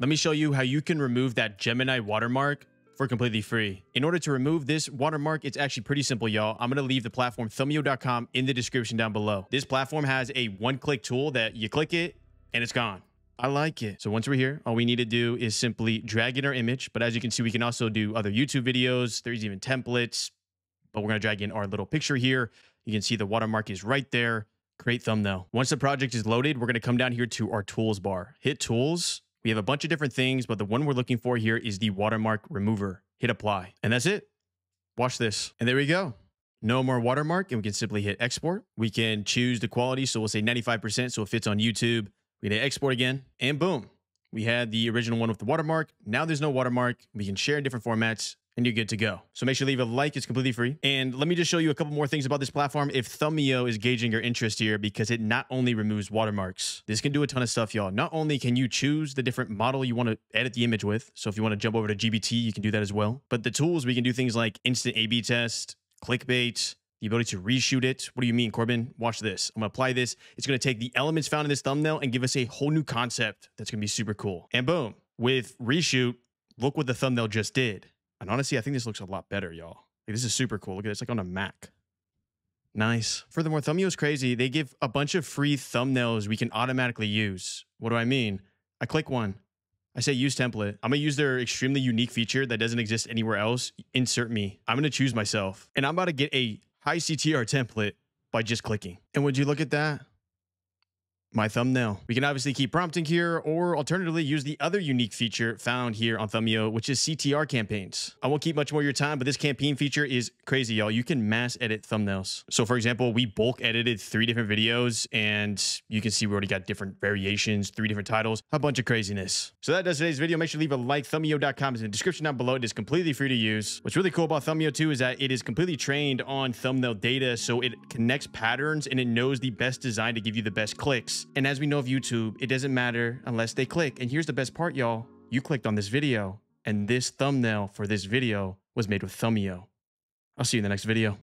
Let me show you how you can remove that Gemini watermark for completely free. In order to remove this watermark, it's actually pretty simple, y'all. I'm going to leave the platform thumio.com in the description down below. This platform has a one-click tool that you click it and it's gone. I like it. So once we're here, all we need to do is simply drag in our image. But as you can see, we can also do other YouTube videos. There's even templates, but we're going to drag in our little picture here. You can see the watermark is right there. Create thumbnail. Once the project is loaded, we're going to come down here to our tools bar. Hit tools. We have a bunch of different things, but the one we're looking for here is the watermark remover. Hit apply. And that's it. Watch this. And there we go. No more watermark. And we can simply hit export. We can choose the quality. So we'll say 95% so it fits on YouTube. We hit export again, and boom. We had the original one with the watermark. Now there's no watermark. We can share in different formats and you're good to go. So make sure to leave a like. It's completely free. And let me just show you a couple more things about this platform. If Thumio is gauging your interest here, because it not only removes watermarks, this can do a ton of stuff, y'all. Not only can you choose the different model you want to edit the image with. So if you want to jump over to GPT, you can do that as well. But the tools, we can do things like instant A-B test, clickbait, the ability to reshoot it. What do you mean, Corbin? Watch this. I'm to apply this. It's to take the elements found in this thumbnail and give us a whole new concept that's to be super cool. And boom, with reshoot, look what the thumbnail just did. And honestly, I think this looks a lot better, y'all. Like, this is super cool. Look at this, like on a Mac. Nice. Furthermore, Thumio is crazy. They give a bunch of free thumbnails we can automatically use. What do I mean? I click one. I say use template. I'm gonna use their extremely unique feature that doesn't exist anywhere else. Insert me. I'm gonna choose myself. And I'm about to get a high CTR template by just clicking. And would you look at that? My thumbnail. We can obviously keep prompting here or alternatively use the other unique feature found here on Thumio, which is CTR campaigns. I won't keep much more of your time, but this campaign feature is crazy, y'all. You can mass edit thumbnails. So for example, we bulk edited three different videos and you can see we already got different variations, three different titles, a bunch of craziness. So that does today's video. Make sure to leave a like. Thumio.com is in the description down below. It is completely free to use. What's really cool about Thumio too is that it is completely trained on thumbnail data. So it connects patterns and it knows the best design to give you the best And as we know of YouTube, it doesn't matter unless they click. And here's the best part, y'all. You clicked on this video, and this thumbnail for this video was made with Thumio. I'll see you in the next video.